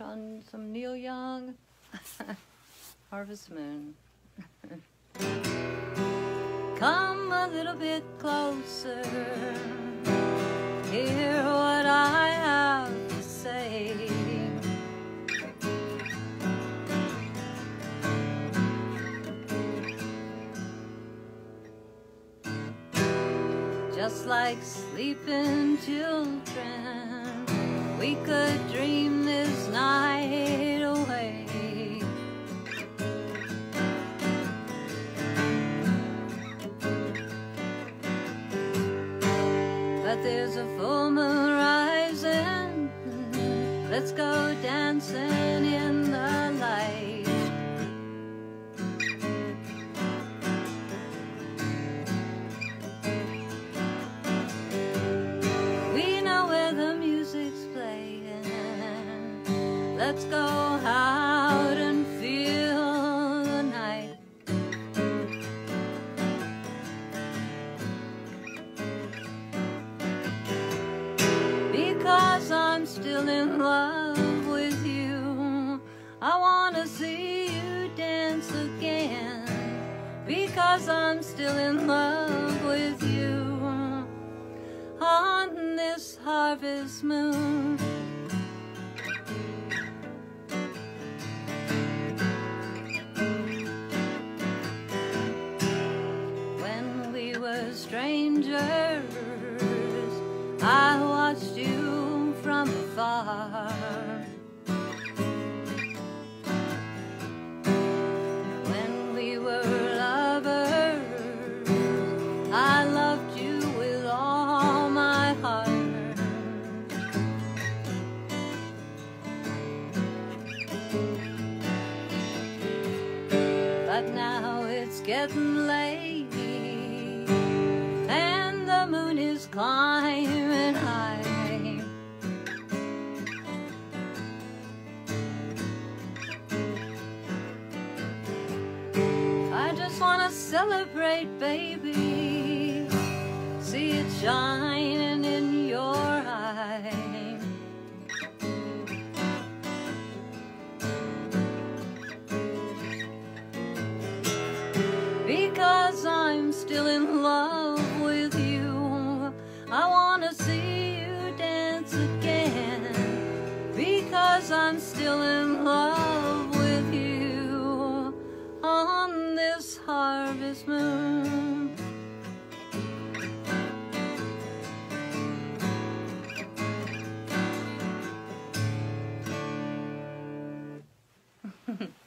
on some Neil Young, Harvest Moon. Come a little bit closer, hear what I have to say. Just like sleeping children, we could dream this night away. But there's a full moon rising. Let's go dancing Let's go out and feel the night. Because I'm still in love with you. I wanna see you dance again. Because I'm still in love with you on this harvest moon. Were strangers, I watched you from afar. When we were lovers, I loved you with all my heart. But now it's getting late, is climbing high. I just wanna celebrate, baby. See it shining in your eye. Because I'm still in love Still in love with you on this harvest moon.